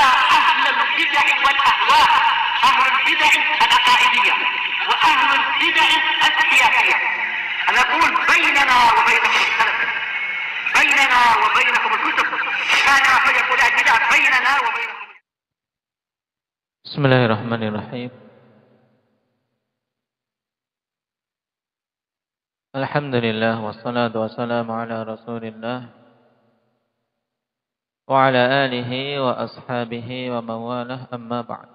أهل البدع والأهواء أهل البدع العقائدية وأهل البدع السياسية أنا أقول بيننا وبينكم السلف بيننا وبينكم الكتب. كان فيقول البدع بيننا وبينكم. بسم الله الرحمن الرحيم. الحمد لله والصلاة والسلام على رسول الله. وعلى آله وأصحابه ومن والاه أما بعد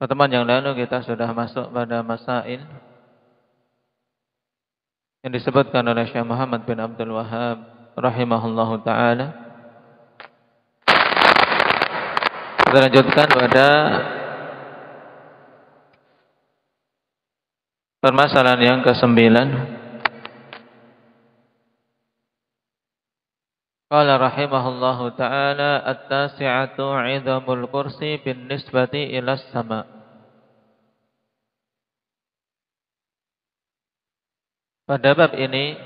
Pertemuan yang lalu kita sudah masuk pada masail yang disebutkan oleh Syekh Muhammad bin Abdul Wahab rahimahullahu taala. Kita lanjutkan pada permasalahan yang ke-9. Qala rahimahullahu taala at-tasi'atu 'idhamul kursi bin nisbati ila sama. Pada bab ini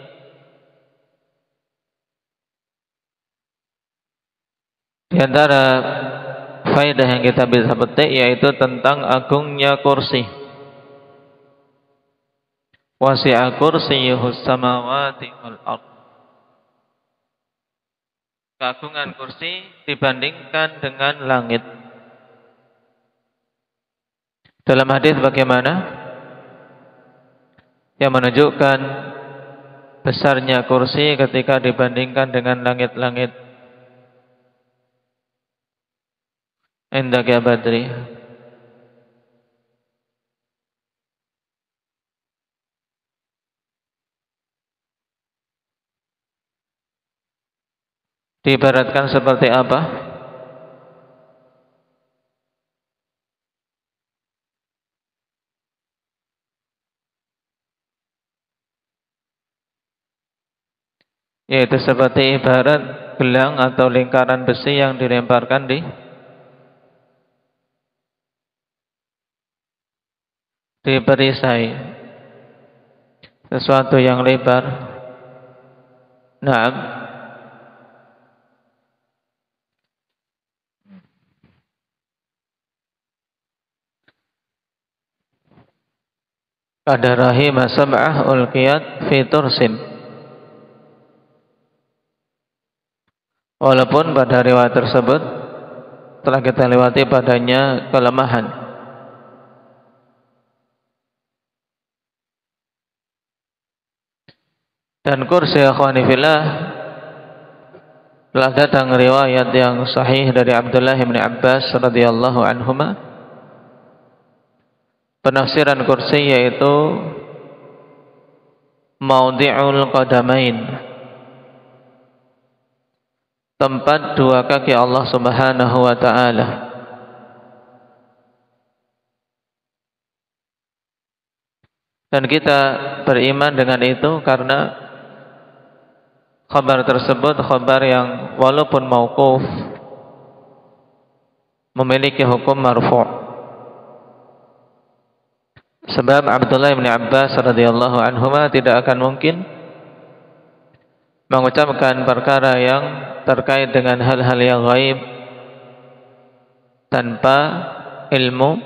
di antara faedah yang kita bisa petik yaitu tentang agungnya kursi. Wasi'a kursiyuhus samawati wal ardh keagungan kursi dibandingkan dengan langit. Dalam hadis bagaimana? Yang menunjukkan besarnya kursi ketika dibandingkan dengan langit-langit. Indak ya Badri. Diibaratkan seperti apa? Yaitu seperti ibarat gelang atau lingkaran besi yang dilemparkan di di perisai sesuatu yang lebar. Nah, Pada rahimah sab'ah ulqiyat fi tursin. Walaupun pada riwayat tersebut telah kita lewati padanya kelemahan. Dan kursi akhwani telah datang riwayat yang sahih dari Abdullah bin Abbas radhiyallahu anhuma penafsiran kursi yaitu maudhi'ul qadamain. Tempat dua kaki Allah Subhanahu wa taala. Dan kita beriman dengan itu karena khabar tersebut khabar yang walaupun mauquf memiliki hukum marfu' Sebab Abdullah bin Abbas radhiyallahu anhu tidak akan mungkin mengucapkan perkara yang terkait dengan hal-hal yang gaib tanpa ilmu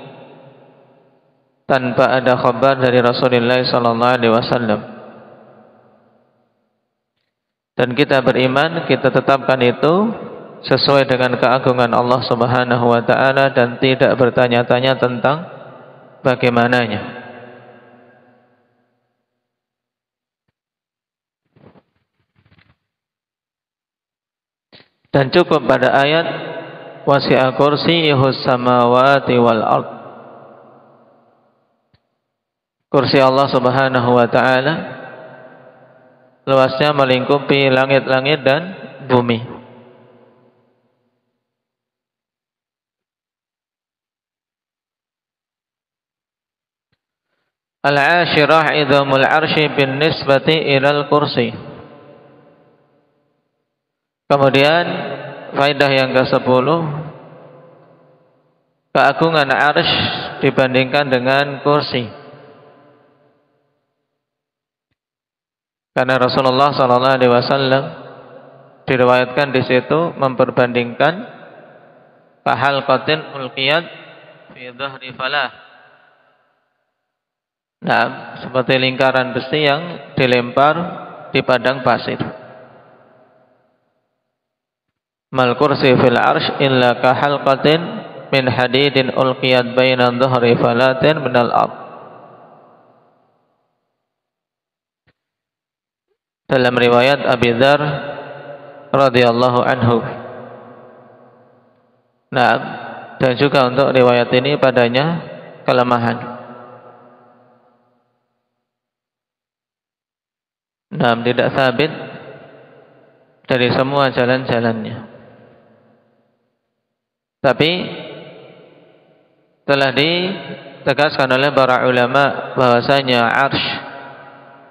tanpa ada khabar dari Rasulullah sallallahu alaihi wasallam. Dan kita beriman, kita tetapkan itu sesuai dengan keagungan Allah Subhanahu wa taala dan tidak bertanya-tanya tentang bagaimananya. Dan cukup pada ayat wasi'a kursiyuhus samawati wal ard. Kursi Allah Subhanahu wa taala luasnya melingkupi langit-langit dan bumi. Al-ashirah idhamul arshi bin nisbati ilal kursi. Kemudian faedah yang ke-10 keagungan arsh dibandingkan dengan kursi. Karena Rasulullah sallallahu alaihi wasallam diriwayatkan di situ memperbandingkan kahal qatin ulqiyat fi dhahri falah. Nah, seperti lingkaran besi yang dilempar di padang pasir. Mal kursi fil arsh illa qatin min hadidin ulqiyat baina dhahri falatin al ard. Dalam riwayat Abi Dzar radhiyallahu anhu. Nah, dan juga untuk riwayat ini padanya kelemahan. Nah, tidak sabit dari semua jalan-jalannya. Tapi telah ditegaskan oleh para ulama bahwasanya arsh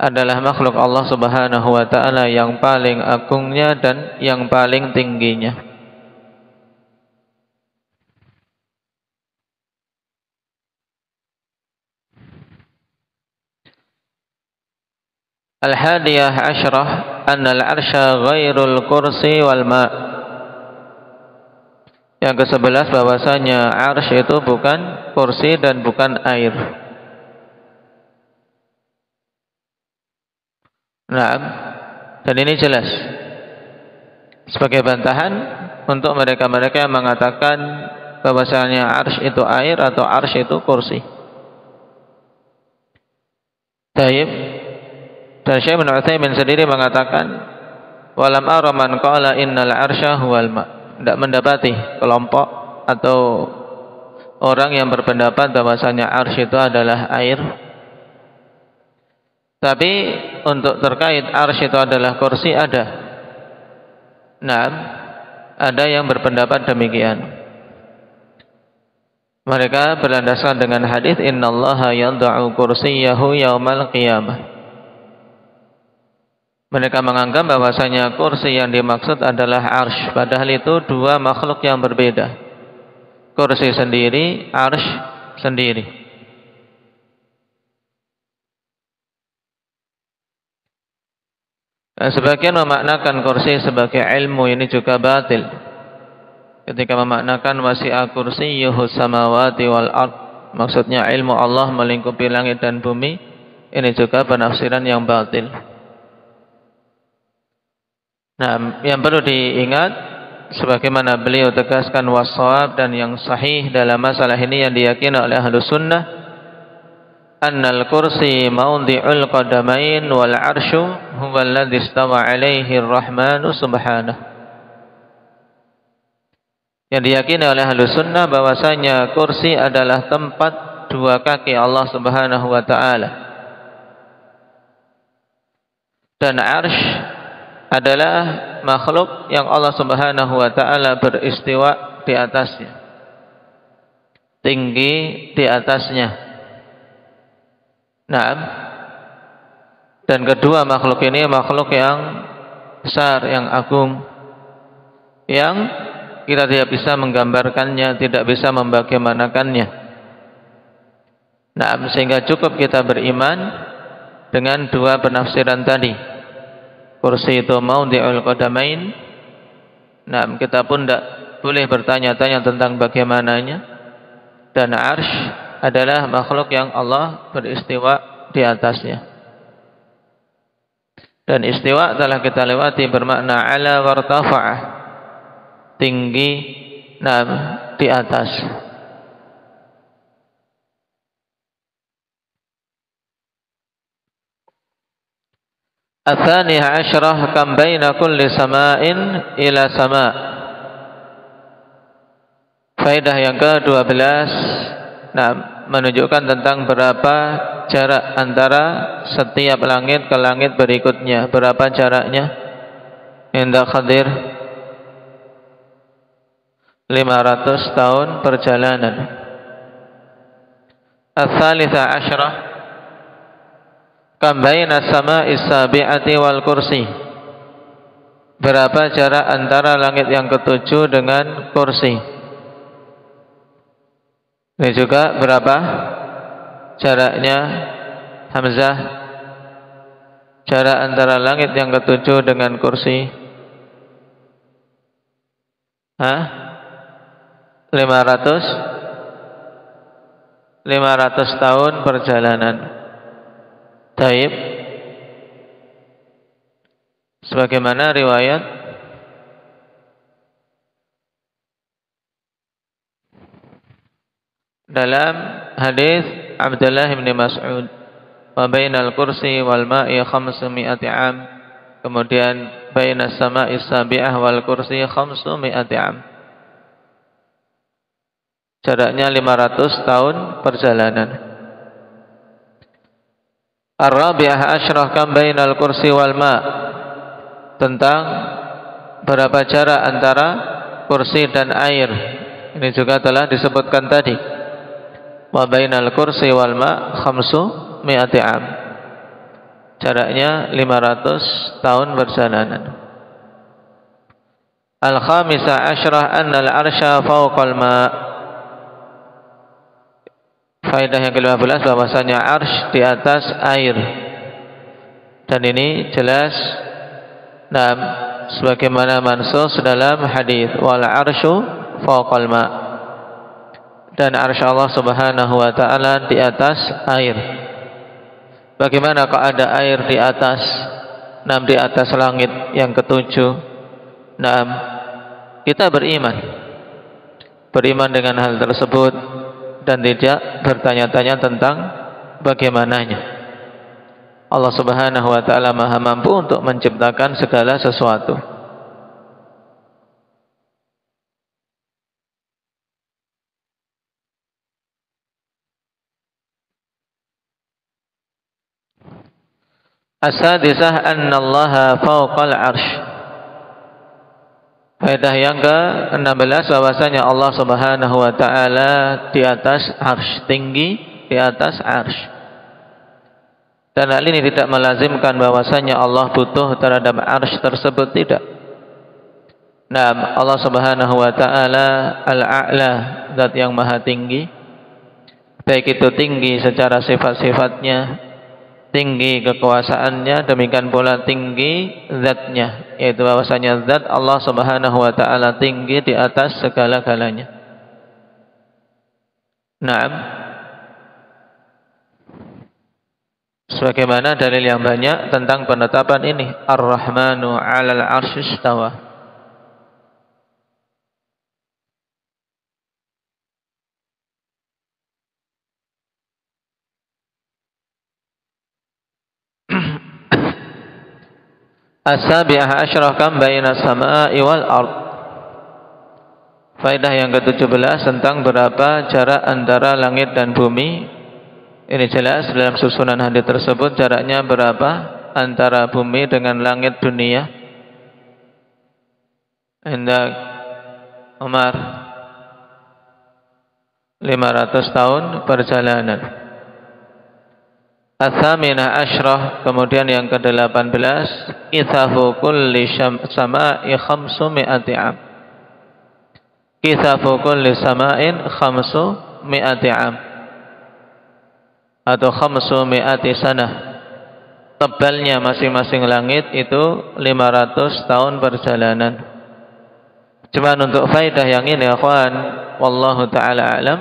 adalah makhluk Allah Subhanahu wa taala yang paling agungnya dan yang paling tingginya. Al-hadiyah asyrah anna al-arsha ghairul kursi wal ma' Yang ke sebelas bahwasanya arsh itu bukan kursi dan bukan air. Nah, dan ini jelas sebagai bantahan untuk mereka-mereka yang mengatakan bahwasanya arsh itu air atau arsh itu kursi. Taib dan Syekh bin Utsaimin sendiri mengatakan walam ara man qala innal arsha huwal ma. Tidak mendapati kelompok atau orang yang berpendapat bahwasanya arsh itu adalah air tapi untuk terkait arsy itu adalah kursi ada. Nah, ada yang berpendapat demikian. Mereka berlandaskan dengan hadis innallaha yad'u kursiyahu yaumal qiyamah. Mereka menganggap bahwasanya kursi yang dimaksud adalah arsh, padahal itu dua makhluk yang berbeda. Kursi sendiri, arsh sendiri. Dan sebagian memaknakan kursi sebagai ilmu ini juga batil. Ketika memaknakan wasi'a kursiyyuhu samawati wal ard. Maksudnya ilmu Allah melingkupi langit dan bumi. Ini juga penafsiran yang batil. Nah, yang perlu diingat sebagaimana beliau tegaskan wasawab dan yang sahih dalam masalah ini yang diyakini oleh ahlu sunnah annal kursi maudhi'ul qadamain wal arsyu huwa alladhi istawa alaihi ar-rahmanu subhanahu. Yang diyakini oleh ahlu sunnah bahwasanya kursi adalah tempat dua kaki Allah subhanahu wa ta'ala. Dan arsh adalah makhluk yang Allah subhanahu wa ta'ala beristiwa di atasnya tinggi di atasnya Nah, dan kedua makhluk ini makhluk yang besar, yang agung, yang kita tidak bisa menggambarkannya, tidak bisa membagaimanakannya. Nah, sehingga cukup kita beriman dengan dua penafsiran tadi. Kursi itu mau diul qadamain. Nah, kita pun tidak boleh bertanya-tanya tentang bagaimananya. Dan arsh adalah makhluk yang Allah beristiwa di atasnya. Dan istiwa telah kita lewati bermakna ala wartafa'ah. Tinggi nam di atas. الثانية عشرة كم بين كل سماء إلى سماء Faedah yang ke-12 Nah, menunjukkan tentang berapa jarak antara setiap langit ke langit berikutnya. Berapa jaraknya? Indah Khadir 500 tahun perjalanan. Al-Thalitha Ashrah Kam baina sama'i sabi'ati wal kursi Berapa jarak antara langit yang ketujuh dengan kursi? Ini juga berapa jaraknya Hamzah jarak antara langit yang ketujuh dengan kursi Hah? 500 500 tahun perjalanan. Taib. Sebagaimana riwayat dalam hadis Abdullah bin Mas'ud wa bainal kursi wal ma'i 500 am kemudian bainas sama'i sabi'ah wal kursi 500 am Jaraknya 500 tahun perjalanan. Ar-rabi'ah asyrah kam bainal kursi wal ma' tentang berapa jarak antara kursi dan air. Ini juga telah disebutkan tadi. Wa bainal kursi wal ma' khamsu mi'ati am. Jaraknya 500 tahun perjalanan. Al-khamisah asyrah anna al-arsha fawqal ma' Faedah yang ke-15 bahwasanya arsh di atas air. Dan ini jelas nah, sebagaimana mansus dalam hadis wal arsyu fawqal ma. Dan arsy Allah Subhanahu wa taala di atas air. Bagaimana kalau ada air di atas nam di atas langit yang ketujuh? Nam kita beriman. Beriman dengan hal tersebut dan tidak bertanya-tanya tentang bagaimananya. Allah Subhanahu wa taala Maha mampu untuk menciptakan segala sesuatu. Asadisah anna fawqal arsh Faedah yang ke-16 bahwasanya Allah Subhanahu wa taala di atas arsy tinggi di atas arsy. Dan hal ini tidak melazimkan bahwasanya Allah butuh terhadap arsy tersebut tidak. Nah, Allah Subhanahu wa taala al-a'la, zat yang maha tinggi. Baik itu tinggi secara sifat-sifatnya tinggi kekuasaannya demikian pula tinggi zatnya yaitu bahwasanya zat Allah Subhanahu wa taala tinggi di atas segala-galanya. Naam. Sebagaimana dalil yang banyak tentang penetapan ini Ar-Rahmanu 'alal 'arsy istawa. As-sabi'ah asyrah kam baina sama'i wal ard. Faedah yang ke-17 tentang berapa jarak antara langit dan bumi. Ini jelas dalam susunan hadis tersebut jaraknya berapa antara bumi dengan langit dunia. Hendak Umar 500 tahun perjalanan. Athamina ashrah Kemudian yang ke-18 Ithafu kulli sama'i khamsu mi'ati am. Ithafu kulli sama'in khamsu mi'ati am. Atau khamsu mi'ati sanah. Tebalnya masing-masing langit itu 500 tahun perjalanan. Cuma untuk faidah yang ini akhwan Wallahu ta'ala alam.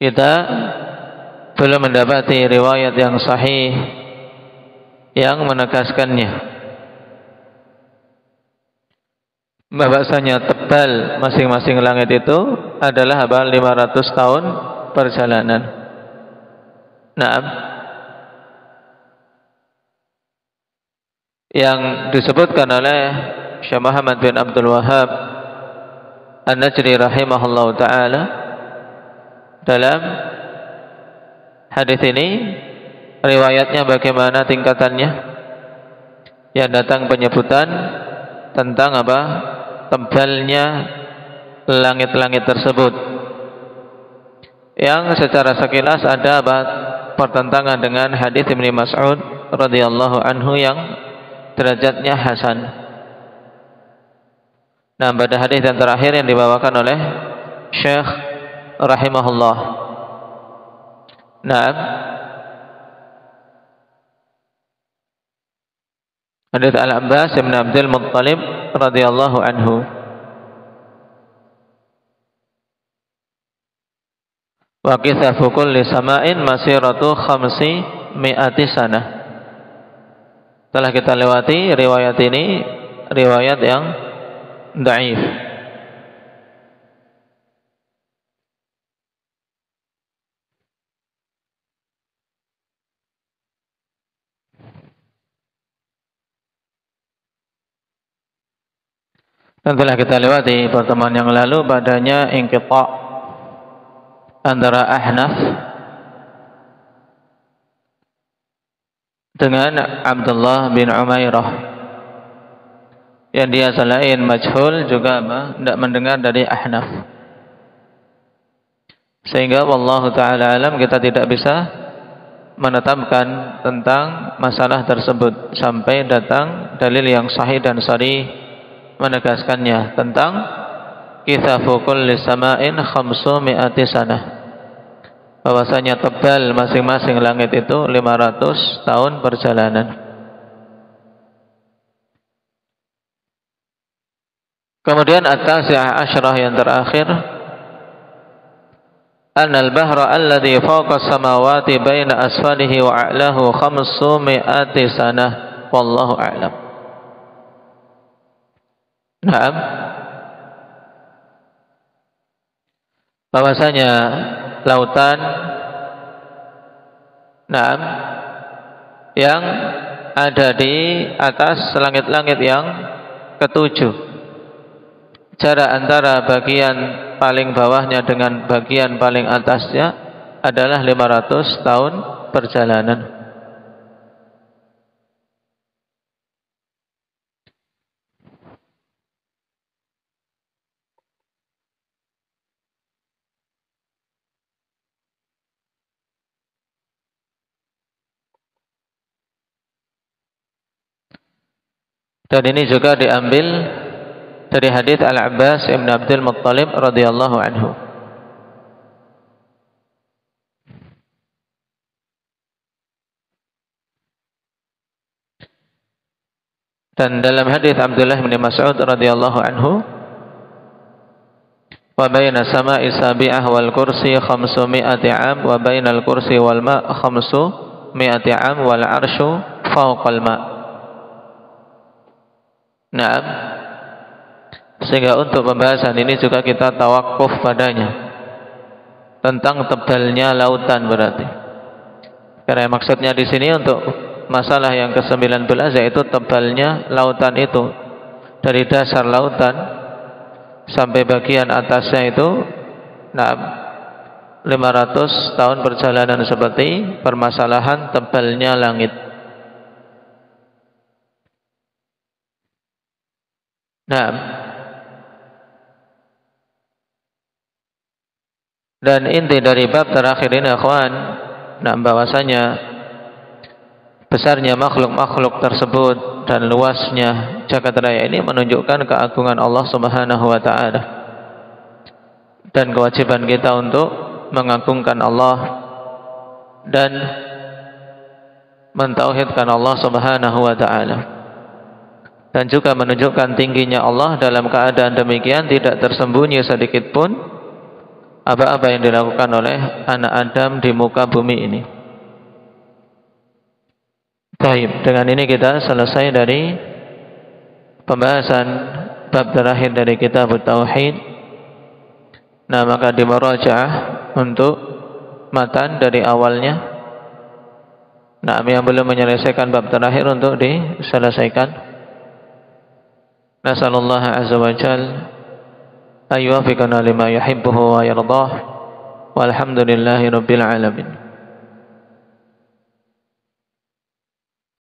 Kita belum mendapati riwayat yang sahih yang menegaskannya bahwasanya tebal masing-masing langit itu adalah apa 500 tahun perjalanan. Nah, yang disebutkan oleh Syekh Muhammad bin Abdul Wahab An-Najri rahimahullah taala dalam Hadis ini riwayatnya bagaimana tingkatannya? Yang datang penyebutan tentang apa? Tebalnya langit-langit tersebut. Yang secara sekilas ada apa? Pertentangan dengan hadis Ibnu Mas'ud radhiyallahu anhu yang derajatnya hasan. Nah, pada hadis yang terakhir yang dibawakan oleh Syekh rahimahullah Naam. Hadits Al-Abbas bin Abdul Muttalib radhiyallahu anhu. Wa kithafu kulli sama'in masiratu khamsi mi'ati sanah. Telah kita lewati riwayat ini riwayat yang daif Dan telah kita lewati pertemuan yang lalu padanya ingkita antara Ahnaf dengan Abdullah bin Umairah. Yang dia selain majhul juga tidak mendengar dari Ahnaf. Sehingga wallahu taala alam kita tidak bisa menetapkan tentang masalah tersebut sampai datang dalil yang sahih dan sahih menegaskannya tentang kithafu kulli sama'in khamsu mi'ati sanah bahwasanya tebal masing-masing langit itu 500 tahun perjalanan kemudian at-tasi'ah asyrah yang terakhir أن البحر الذي فوق السماوات بين أسفله وأعلاه خمسمائة سنة والله أعلم Naam. Bahwasanya lautan Naam yang ada di atas langit-langit yang ketujuh. Jarak antara bagian paling bawahnya dengan bagian paling atasnya adalah 500 tahun perjalanan. Dan ini juga diambil dari hadis Al-Abbas Ibn Abdul Muttalib radhiyallahu anhu. Dan dalam hadis Abdullah bin Mas'ud radhiyallahu anhu wa baina sama'i sabi'ah wal kursi 500 'am wa bainal kursi wal ma' 500 'am wal 'arsyu fawqal ma' Nah, sehingga untuk pembahasan ini juga kita tawakuf padanya tentang tebalnya lautan berarti. Karena maksudnya di sini untuk masalah yang ke-19 yaitu tebalnya lautan itu dari dasar lautan sampai bagian atasnya itu nah 500 tahun perjalanan seperti permasalahan tebalnya langit. Nah, dan inti dari bab terakhir ini akhwan, nah bahwasanya besarnya makhluk-makhluk tersebut dan luasnya jagat raya ini menunjukkan keagungan Allah Subhanahu wa taala. Dan kewajiban kita untuk mengagungkan Allah dan mentauhidkan Allah Subhanahu wa taala dan juga menunjukkan tingginya Allah dalam keadaan demikian tidak tersembunyi sedikit pun apa-apa yang dilakukan oleh anak Adam di muka bumi ini. Baik, dengan ini kita selesai dari pembahasan bab terakhir dari kitab Tauhid. Nah, maka dimurajaah untuk matan dari awalnya. Nah, yang belum menyelesaikan bab terakhir untuk diselesaikan. نسأل الله عز وجل أن يوفقنا لما يحبه ويرضاه والحمد لله رب العالمين.